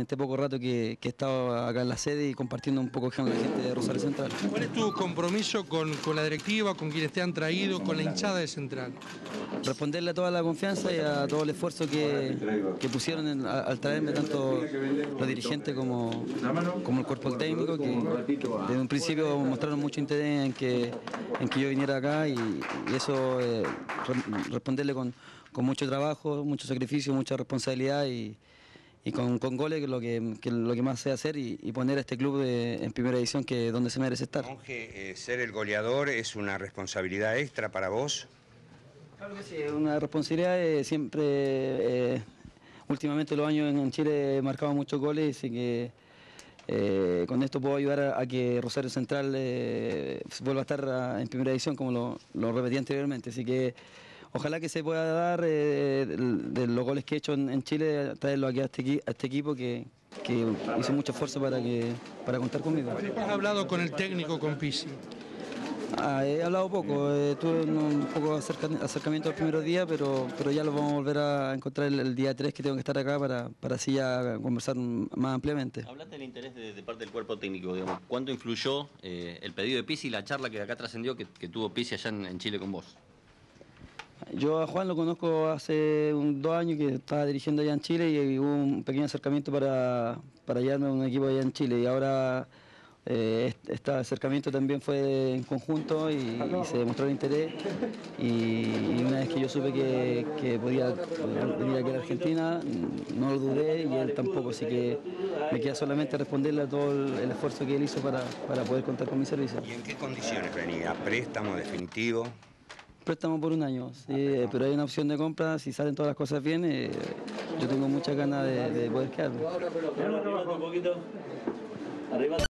En este poco rato que, que he estado acá en la sede y compartiendo un poco con la gente de Rosario Central. ¿Cuál es tu compromiso con, con la directiva, con quienes te han traído, con la hinchada de Central? Responderle a toda la confianza y a todo el esfuerzo que, que pusieron en- a- al traerme tanto los dirigentes como, como el cuerpo técnico, que, que desde un principio mostraron mucho interés en que, en que yo viniera acá y, y eso eh, re- responderle con, con mucho trabajo, mucho sacrificio, mucha responsabilidad y, y con, con goles que es lo que, que lo que más sé hacer y, y poner a este club de- en primera división que donde se merece estar. Monje, eh, ser el goleador es una responsabilidad extra para vos. Claro que sí, es una responsabilidad. eh, siempre, eh, últimamente los años en, Chile he marcado muchos goles, así que eh, con esto puedo ayudar a, a que Rosario Central vuelva a estar ah, en primera división, como lo, lo repetí anteriormente. Así que ojalá que se pueda dar eh, de, los goles que he hecho en, en Chile, traerlo aquí a este, a este equipo que, que hizo mucho esfuerzo para, que, para contar conmigo. ¿Has hablado con el técnico, con Pisi? Ah, he hablado poco, eh, tuve un, un poco de acerca- acercamiento el primer día, pero, pero ya lo vamos a volver a encontrar el, el día 3 que tengo que estar acá para, para así ya conversar más ampliamente. Hablaste del interés de, de parte del cuerpo técnico, digamos. ¿Cuánto influyó eh, el pedido de Pisi y la charla que acá trascendió que, que tuvo Pisi allá en, en Chile con vos? Yo a Juan lo conozco hace un, dos años que estaba dirigiendo allá en Chile y hubo un pequeño acercamiento para, para llevarme un equipo allá en Chile y ahora eh, este acercamiento también fue en conjunto y, se demostró el interés y, una vez que yo supe que, que podía venir aquí a la Argentina no lo dudé y él tampoco, así que me queda solamente responderle a todo el, el esfuerzo que él hizo para, para poder contar con mi servicio. ¿Y en qué condiciones venía? ¿Préstamo definitivo? Préstamo por un año, sí, eh, pero hay una opción de compra, si salen todas las cosas bien, eh, yo tengo muchas ganas de, de poder quedarme. un poquito. Arriba.